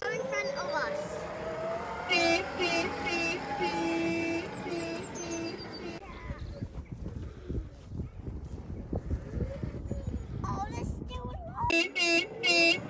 front of us. Beep, beep, beep, beep, beep, beep, beep. Oh, there's still a lot. Beep, beep,